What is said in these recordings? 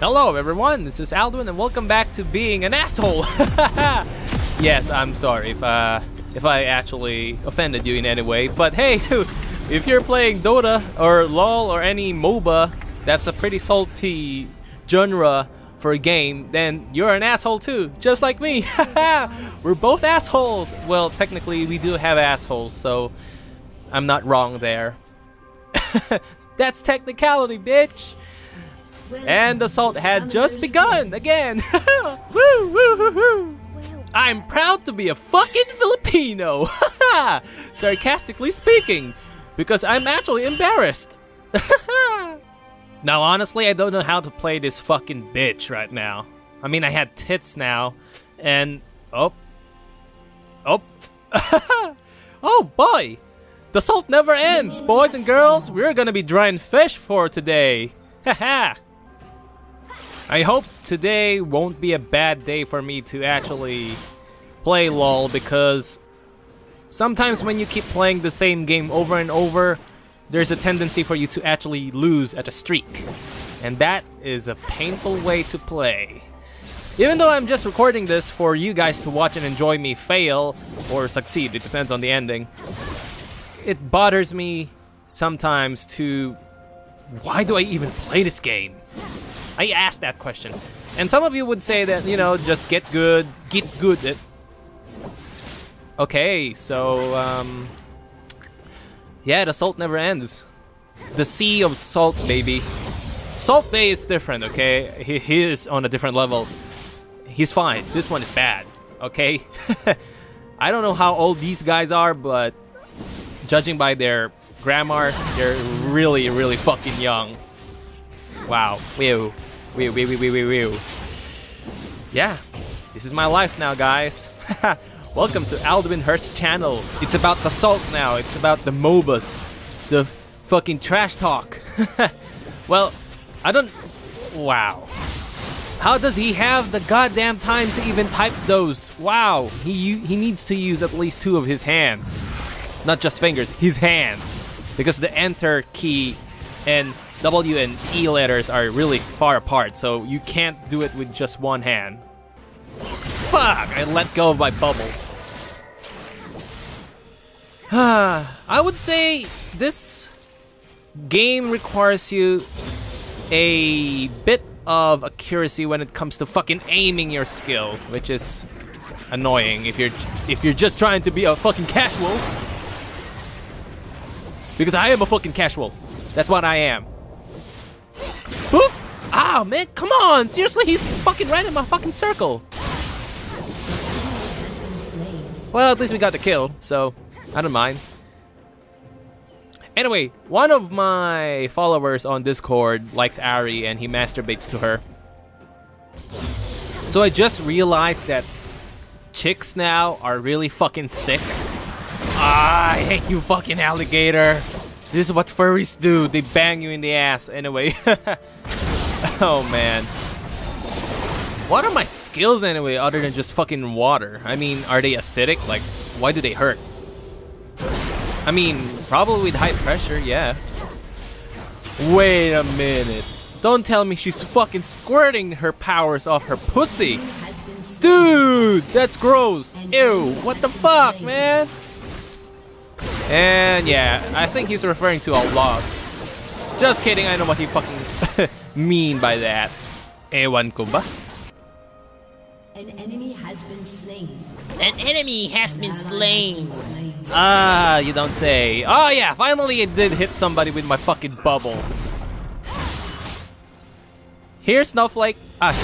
Hello everyone, this is Alduin and welcome back to being an asshole! yes, I'm sorry if uh, if I actually offended you in any way, but hey, if you're playing Dota or LoL or any MOBA that's a pretty salty genre for a game, then you're an asshole too, just like me! We're both assholes! Well, technically we do have assholes, so I'm not wrong there. that's technicality, bitch! And the assault had just begun again. woo, woo, woo, woo. I'm proud to be a fucking Filipino. Sarcastically speaking, because I'm actually embarrassed. now, honestly, I don't know how to play this fucking bitch right now. I mean, I had tits now, and oh, oh, oh boy, the salt never ends, boys and girls. We're gonna be drying fish for today. Haha. I hope today won't be a bad day for me to actually play LOL because sometimes when you keep playing the same game over and over, there's a tendency for you to actually lose at a streak. And that is a painful way to play. Even though I'm just recording this for you guys to watch and enjoy me fail or succeed, it depends on the ending, it bothers me sometimes to why do I even play this game? I asked that question. And some of you would say that, you know, just get good, get good at... Okay, so, um... Yeah, the salt never ends. The sea of salt, baby. Salt Bae is different, okay? He, he is on a different level. He's fine. This one is bad, okay? I don't know how old these guys are, but judging by their grammar, they're really, really fucking young. Wow. Ew. Wee wee wee wee wee wee. Yeah, this is my life now, guys. Welcome to Alduin Hurst channel. It's about the salt now. It's about the MOBAs. The fucking trash talk. well, I don't... Wow. How does he have the goddamn time to even type those? Wow, he he needs to use at least two of his hands. Not just fingers, his hands. Because the enter key and W and E letters are really far apart, so you can't do it with just one hand. Fuck! I let go of my bubble. I would say this game requires you a bit of accuracy when it comes to fucking aiming your skill, which is annoying if you're if you're just trying to be a fucking casual. Because I am a fucking casual. That's what I am. Boop! Ah, man, come on! Seriously, he's fucking right in my fucking circle. Well, at least we got the kill, so I don't mind. Anyway, one of my followers on Discord likes Ahri and he masturbates to her. So I just realized that chicks now are really fucking thick. Ah, I hate you fucking alligator. This is what furries do. They bang you in the ass. Anyway. oh, man. What are my skills anyway other than just fucking water? I mean, are they acidic? Like, why do they hurt? I mean, probably with high pressure, yeah. Wait a minute. Don't tell me she's fucking squirting her powers off her pussy. Dude, that's gross. Ew, what the fuck, man? And yeah, I think he's referring to a log. Just kidding, I know what he fucking mean by that. Ewan ko ba? An enemy has been slain. An enemy has been slain. Ah, you don't say. Oh yeah, finally it did hit somebody with my fucking bubble. Here, Snowflake. Ah,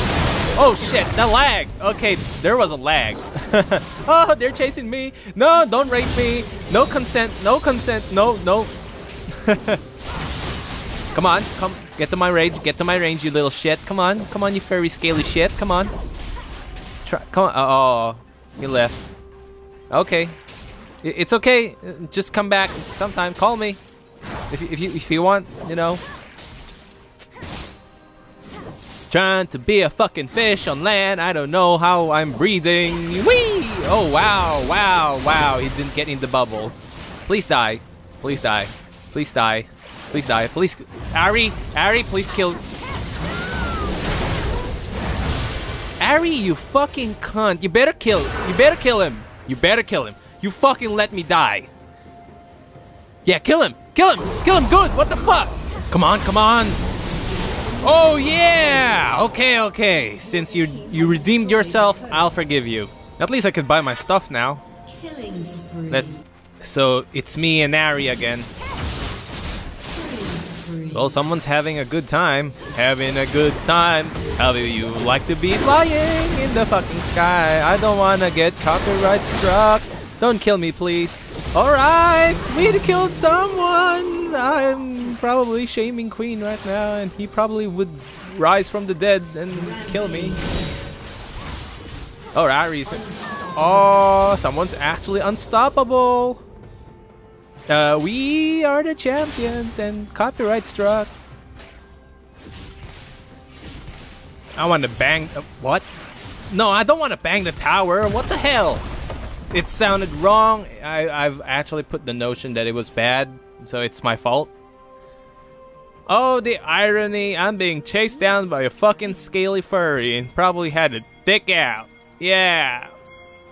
Oh shit, the lag! Okay, there was a lag. oh, they're chasing me. No, don't rape me. No consent, no consent, no, no. come on, come, get to my range, get to my range, you little shit. Come on, come on, you furry scaly shit. Come on. Try, come on. Oh, he left. Okay. It's okay. Uh, just come back sometime. Call me. If you, if you, if you want, you know. Trying to be a fucking fish on land. I don't know how I'm breathing. Whee! Oh, wow, wow, wow. He didn't get in the bubble. Please die. Please die. Please die. Please die. Please. Ahri, Ahri, please kill. Ahri, you fucking cunt. You better kill You better kill him. You better kill him. You fucking let me die. Yeah, kill him. Kill him. Kill him good. What the fuck? Come on, come on. Oh yeah. Okay, okay. Since you you redeemed yourself, I'll forgive you. At least I could buy my stuff now. Let's so it's me and Ahri again. Well, someone's having a good time. Having a good time. How do you like to be flying in the fucking sky? I don't wanna get copyright struck. Don't kill me, please. Alright, we killed someone. I'm probably shaming Queen right now, and he probably would rise from the dead and kill me. Alright, reason. Oh, someone's actually unstoppable. Uh, we are the champions and copyright struck. I want to bang. Uh, what? No, I don't want to bang the tower. What the hell? It sounded wrong. I, I've actually put the notion that it was bad, so it's my fault. Oh, the irony. I'm being chased down by a fucking scaly furry and probably had a dick out. Yeah.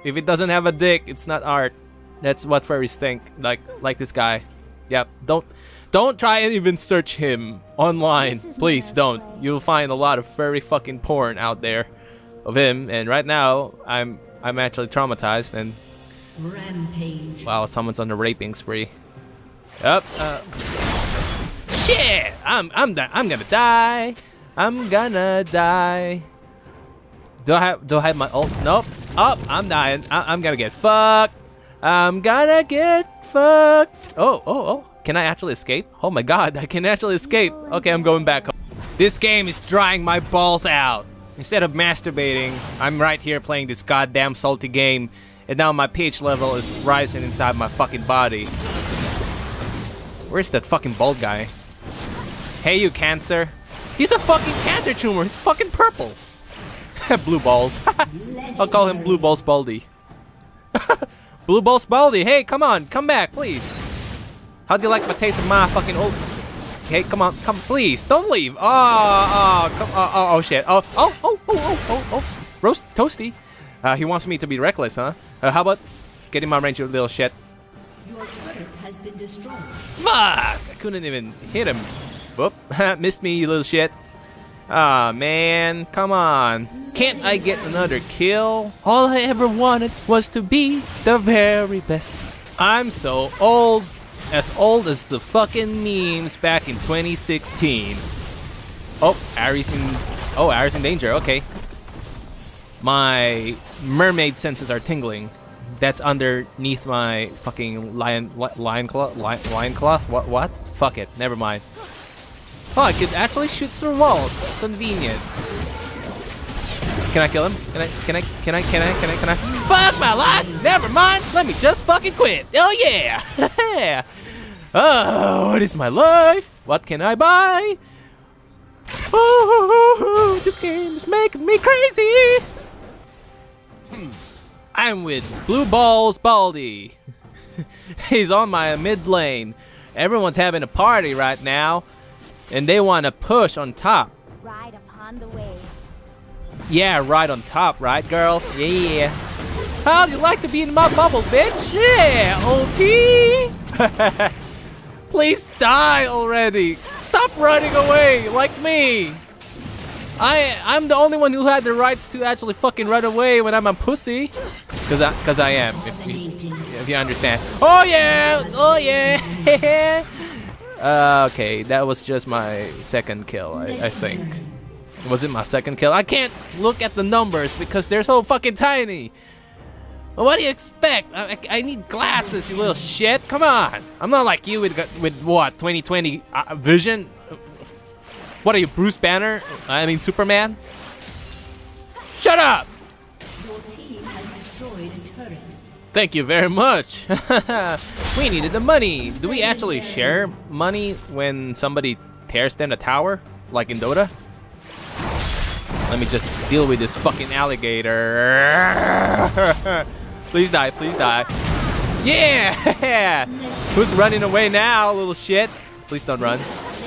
If it doesn't have a dick, it's not art. That's what furries think. Like like this guy. Yep. Don't don't try and even search him online. Please don't. You'll find a lot of furry fucking porn out there of him and right now I'm I'm actually traumatized and Rampage. wow, someone's on the raping spree. Yep. Uh, shit! I'm I'm I'm gonna die. I'm gonna die. Do I have do I have my ult? Nope. Oh, I'm dying. I- I'm gonna get fucked. I'm gonna get fucked. Oh, oh, oh. Can I actually escape? Oh my god, I can actually escape. Okay, I'm going back home. This game is drying my balls out. Instead of masturbating, I'm right here playing this goddamn salty game, and now my pH level is rising inside my fucking body. Where's that fucking bald guy? Hey, you cancer. He's a fucking cancer tumor. He's fucking purple. Blue balls. I'll call him Blue Balls Baldy. Blue Balls Baldy, hey, come on, come back, please. How do you like my taste of my fucking old? Hey, come on, come, please, don't leave. Oh, oh, come, oh, oh, oh, shit. Oh, oh, oh, oh, oh, oh, oh. Roast toasty. Uh, he wants me to be reckless, huh? Uh, how about getting my range, you little shit? Your turret has been destroyed. Fuck! I couldn't even hit him. Whoop. Missed me, you little shit. Ah, man. Come on. Can't I get another kill? All I ever wanted was to be the very best. I'm so old. As old as the fucking memes back in 2016. Oh, Ares in... Oh, Ares in danger. Okay. My mermaid senses are tingling. That's underneath my fucking lion lion cloth lion, lion cloth. What what? Fuck it. Never mind. Oh, I could actually shoot through walls. Convenient. Can I kill him? Can I? Can I? Can I? Can I? Can I? Can I? Fuck my life. Never mind. Let me just fucking quit. Oh yeah. oh, what is my life? What can I buy? Oh, this game is making me crazy. Hmm. I'm with Blue Balls Baldy. He's on my mid lane. Everyone's having a party right now, and they want to push on top. Ride upon the waves. Yeah, right on top, right, girls? Yeah. How'd you like to be in my bubble, bitch? Yeah, OT. Please die already. Stop running away like me. I I'm the only one who had the rights to actually fucking run away when I'm a pussy. Cause I cause I am. If you, if you understand. Oh yeah. Oh yeah. uh, okay, that was just my second kill, I, I think. Was it my second kill? I can't look at the numbers because they're so fucking tiny. Well, what do you expect? I, I, I need glasses, you little shit. Come on. I'm not like you with with what 2020 uh, vision. What are you, Bruce Banner? I mean Superman? Shut up! Your team has destroyed a turret. Thank you very much. we needed the money. Do we actually share money when somebody tears down a tower, like in Dota? Let me just deal with this fucking alligator. please die, please die. Yeah! Who's running away now, little shit? Please don't run.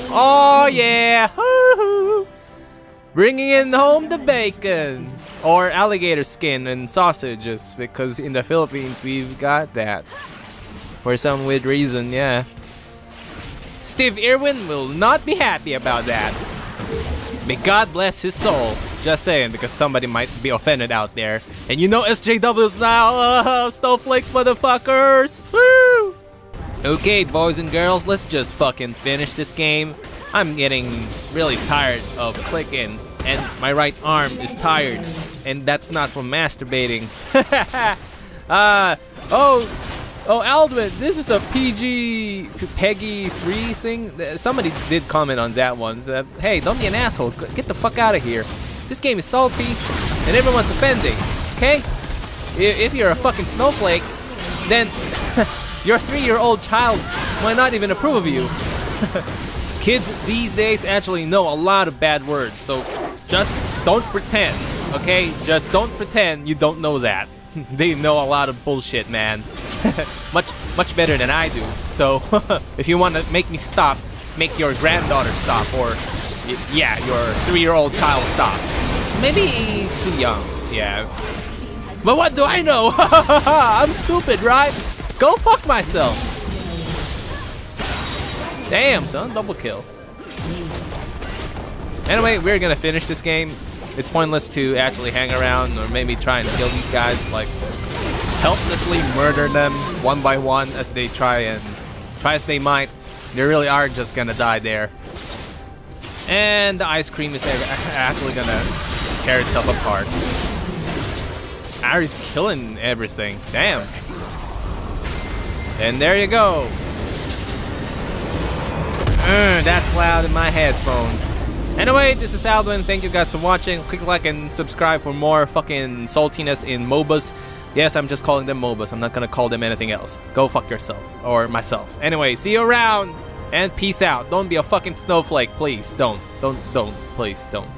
Oh yeah! Bringing in home the bacon or alligator skin and sausages because in the Philippines we've got that for some weird reason. Yeah. Steve Irwin will not be happy about that. May God bless his soul. Just saying, because somebody might be offended out there. And you know SJWs now, snowflakes motherfuckers! Woo! Okay, boys and girls, let's just fucking finish this game. I'm getting really tired of clicking, and my right arm is tired, and that's not from masturbating. uh, oh, Oh, Aldwin, this is a PG PEGI 3 thing. Somebody did comment on that one. Uh, hey, don't be an asshole. Get the fuck out of here. This game is salty, and everyone's offending. Okay? If you're a fucking snowflake, then your three-year-old child might not even approve of you. Kids these days actually know a lot of bad words, so just don't pretend, okay? Just don't pretend you don't know that. they know a lot of bullshit, man. much much better than I do. So if you want to make me stop, make your granddaughter stop, or yeah, your three-year-old child stop. Maybe too young. Yeah. But what do I know? I'm stupid, right? Go fuck myself. Damn, son, double kill. Anyway, we're gonna finish this game. It's pointless to actually hang around or maybe try and kill these guys. Like, helplessly murder them one by one as they try and try as they might. They really are just gonna die there. And the ice cream is actually gonna tear itself apart. Ahri's killing everything. Damn. And there you go. Uh, that's loud in my headphones. Anyway, this is Aldwin. Thank you guys for watching. Click like and subscribe for more fucking saltiness in MOBAs. Yes, I'm just calling them MOBAs. I'm not gonna call them anything else. Go fuck yourself. Or myself. Anyway, see you around. And peace out. Don't be a fucking snowflake, please. Don't. Don't. Don't. Please, don't.